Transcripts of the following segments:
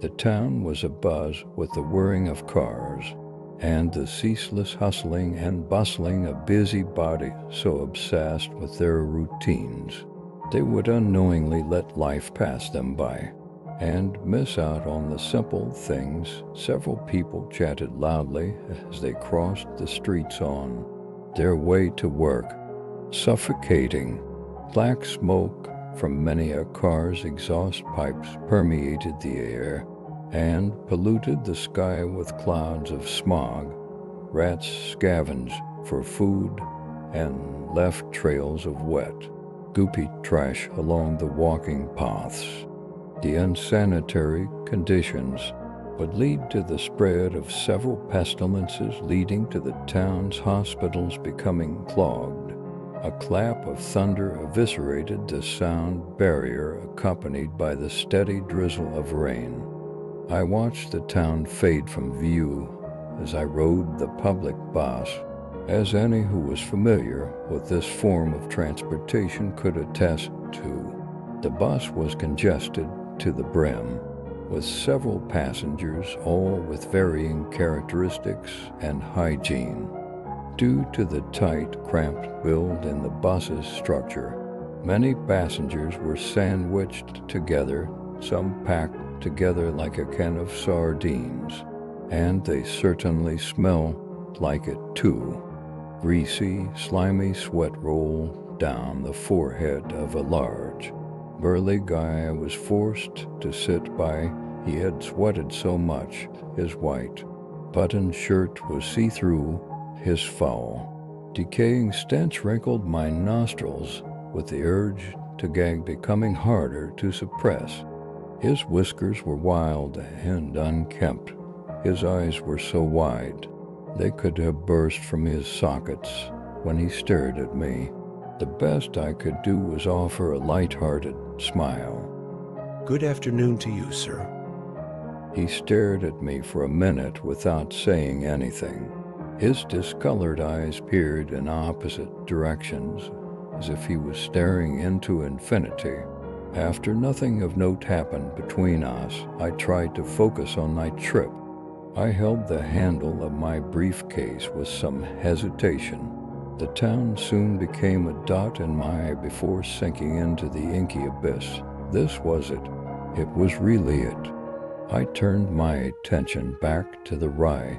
The town was abuzz with the whirring of cars and the ceaseless hustling and bustling of busy bodies so obsessed with their routines they would unknowingly let life pass them by and miss out on the simple things. Several people chatted loudly as they crossed the streets on their way to work, suffocating. Black smoke from many a car's exhaust pipes permeated the air and polluted the sky with clouds of smog. Rats scavenged for food and left trails of wet, goopy trash along the walking paths. The unsanitary conditions would lead to the spread of several pestilences, leading to the town's hospitals becoming clogged. A clap of thunder eviscerated the sound barrier, accompanied by the steady drizzle of rain. I watched the town fade from view as I rode the public bus, as any who was familiar with this form of transportation could attest to. The bus was congested to the brim, with several passengers, all with varying characteristics and hygiene. Due to the tight, cramped build in the bus's structure, many passengers were sandwiched together, some packed together like a can of sardines, and they certainly smell like it too. Greasy, slimy sweat rolled down the forehead of a large, burly guy was forced to sit by. He had sweated so much, his white buttoned shirt was see through, his foul, decaying stench wrinkled my nostrils with the urge to gag becoming harder to suppress. His whiskers were wild and unkempt. His eyes were so wide they could have burst from his sockets when he stared at me. The best I could do was offer a light-hearted smile. Good afternoon to you, sir. He stared at me for a minute without saying anything. His discolored eyes peered in opposite directions, as if he was staring into infinity. After nothing of note happened between us, I tried to focus on my trip. I held the handle of my briefcase with some hesitation. The town soon became a dot in my eye before sinking into the inky abyss. This was it. It was really it. I turned my attention back to the rye.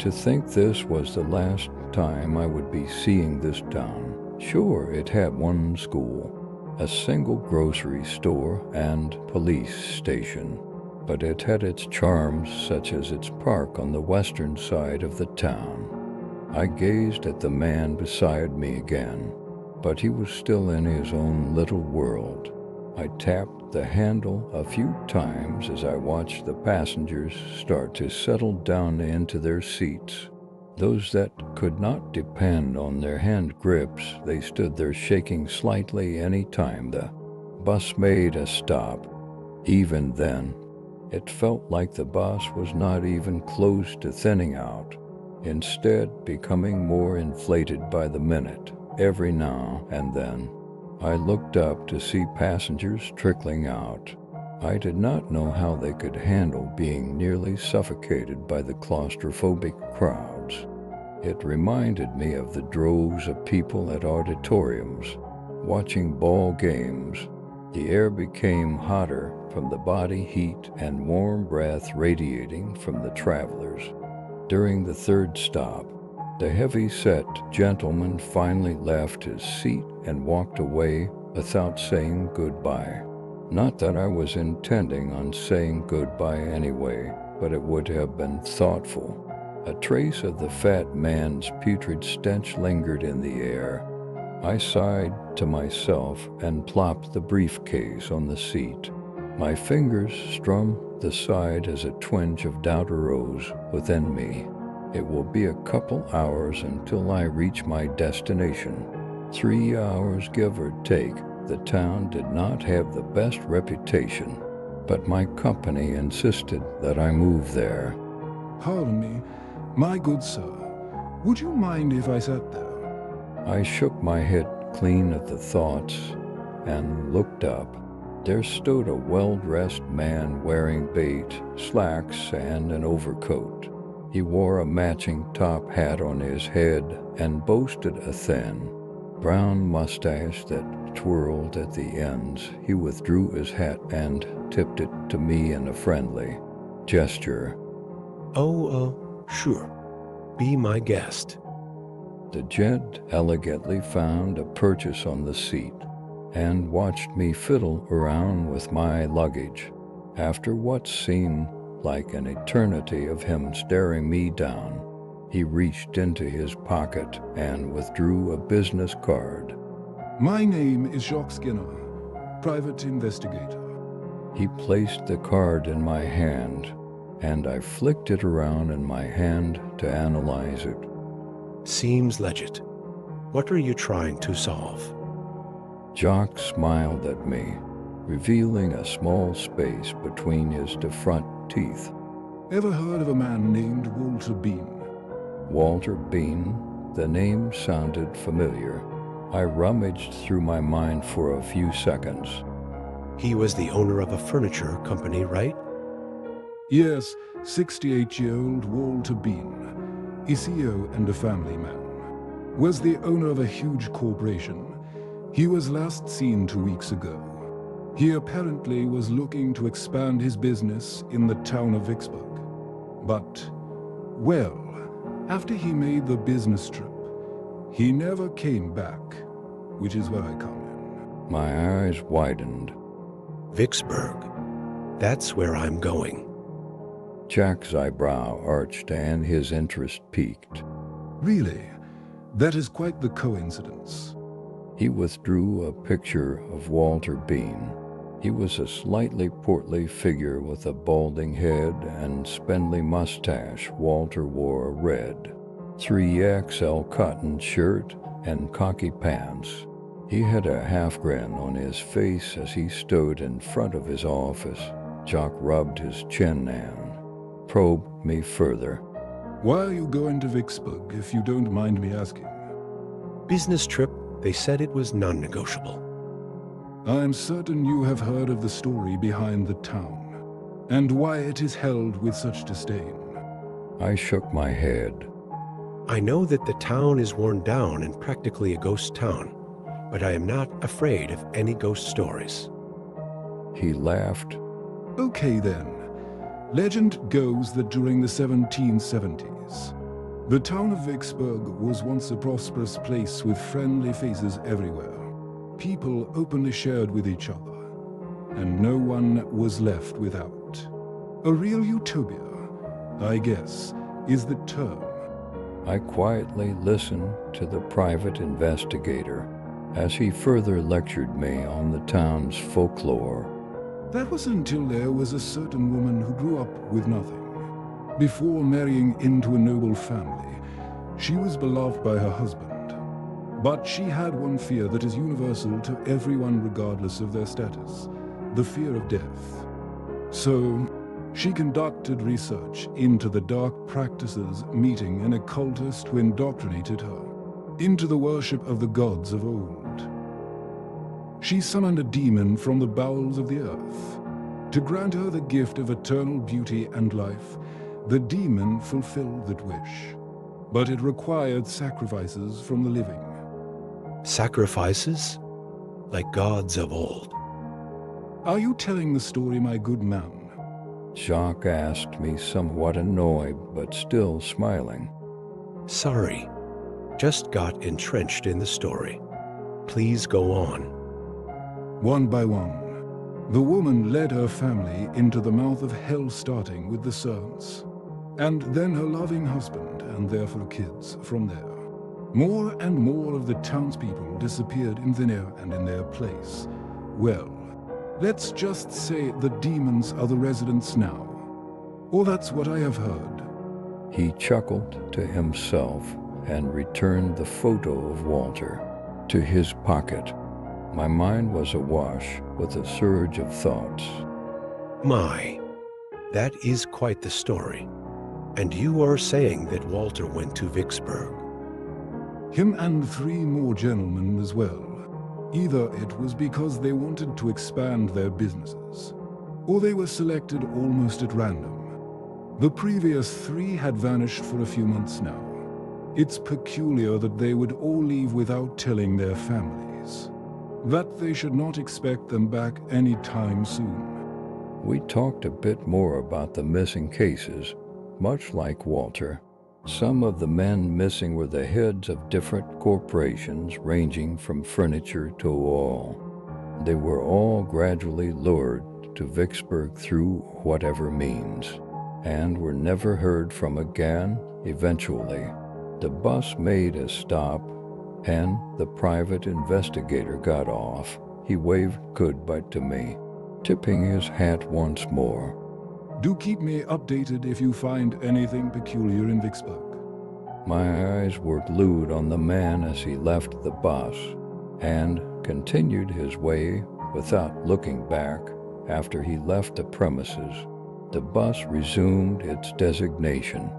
To think this was the last time I would be seeing this town. Sure, it had one school, a single grocery store, and police station. But it had its charms, such as its park on the western side of the town. I gazed at the man beside me again, but he was still in his own little world. I tapped the handle a few times as I watched the passengers start to settle down into their seats. Those that could not depend on their hand grips, they stood there shaking slightly any time the bus made a stop. Even then, it felt like the bus was not even close to thinning out instead becoming more inflated by the minute every now and then. I looked up to see passengers trickling out. I did not know how they could handle being nearly suffocated by the claustrophobic crowds. It reminded me of the droves of people at auditoriums watching ball games. The air became hotter from the body heat and warm breath radiating from the travelers. During the third stop, the heavy set gentleman finally left his seat and walked away without saying goodbye. Not that I was intending on saying goodbye anyway, but it would have been thoughtful. A trace of the fat man's putrid stench lingered in the air. I sighed to myself and plopped the briefcase on the seat. My fingers strummed the side as a twinge of doubt arose within me. It will be a couple hours until I reach my destination. Three hours, give or take. The town did not have the best reputation, but my company insisted that I move there. Pardon me, my good sir. Would you mind if I sat down? I shook my head clean of the thoughts and looked up. there stood a well dressed man wearing bait, slacks, and an overcoat. He wore a matching top hat on his head and boasted a thin, brown mustache that twirled at the ends. He withdrew his hat and tipped it to me in a friendly gesture. Oh, uh, sure. Be my guest. The gent elegantly found a purchase on the seat and watched me fiddle around with my luggage. After what seemed like an eternity of him staring me down, he reached into his pocket and withdrew a business card. My name is Jacques Skinner, private investigator. He placed the card in my hand, and I flicked it around in my hand to analyze it. Seems legit. What are you trying to solve? Jacques smiled at me, revealing a small space between his front teeth. Ever heard of a man named Walter Bean? Walter Bean, the name sounded familiar. I rummaged through my mind for a few seconds. He was the owner of a furniture company, right? Yes, 68 year old Walter Bean, a CEO and a family man, was the owner of a huge corporation. He was last seen two weeks ago. He apparently was looking to expand his business in the town of Vicksburg. But, well, after he made the business trip, he never came back, which is where I come in. My eyes widened. Vicksburg. That's where I'm going. Jacques's eyebrow arched and his interest piqued. Really? That is quite the coincidence. He withdrew a picture of Walter Bean. He was a slightly portly figure with a balding head and spindly mustache. Walter wore a red 3XL cotton shirt and khaki pants. He had a half grin on his face as he stood in front of his office. Jacques rubbed his chin and probed me further. Why are you going to Vicksburg, if you don't mind me asking? Business trip, they said it was non negotiable. I'm certain you have heard of the story behind the town, and why it is held with such disdain. I shook my head. I know that the town is worn down and practically a ghost town, but I am not afraid of any ghost stories. He laughed. Okay then. Legend goes that during the 1770s, the town of Vicksburg was once a prosperous place with friendly faces everywhere. People openly shared with each other, and no one was left without. A real utopia, I guess, is the term. I quietly listened to the private investigator as he further lectured me on the town's folklore. That was until there was a certain woman who grew up with nothing. Before marrying into a noble family, she was beloved by her husband. But she had one fear that is universal to everyone regardless of their status the fear of death. So, she conducted research into the dark practices meeting an occultist who indoctrinated her into the worship of the gods of old. She summoned a demon from the bowels of the earth. To grant her the gift of eternal beauty and life, the demon fulfilled that wish. But it required sacrifices from the living. Sacrifices? Like gods of old. Are you telling the story, my good man? Jacques asked me, somewhat annoyed but still smiling. Sorry. Just got entrenched in the story. Please go on. One by one, the woman led her family into the mouth of hell, starting with the servants, and then her loving husband and their four kids from there. More and more of the townspeople disappeared in thin air and in their place. Well, let's just say the demons are the residents now. Or that's what I have heard. He chuckled to himself and returned the photo of Walter to his pocket. My mind was awash with a surge of thoughts. My, that is quite the story. And you are saying that Walter went to Vicksburg. Him and three more gentlemen as well. Either it was because they wanted to expand their businesses, or they were selected almost at random. The previous three had vanished for a few months now. It's peculiar that they would all leave without telling their families. That they should not expect them back any time soon. We talked a bit more about the missing cases, much like Walter. Some of the men missing were the heads of different corporations ranging from furniture to oil. They were all gradually lured to Vicksburg through whatever means, and were never heard from again eventually. The bus made a stop, and the private investigator got off. He waved goodbye to me, tipping his hat once more. Do keep me updated if you find anything peculiar in Vicksburg. My eyes were glued on the man as he left the bus and continued his way without looking back after he left the premises. The bus resumed its designation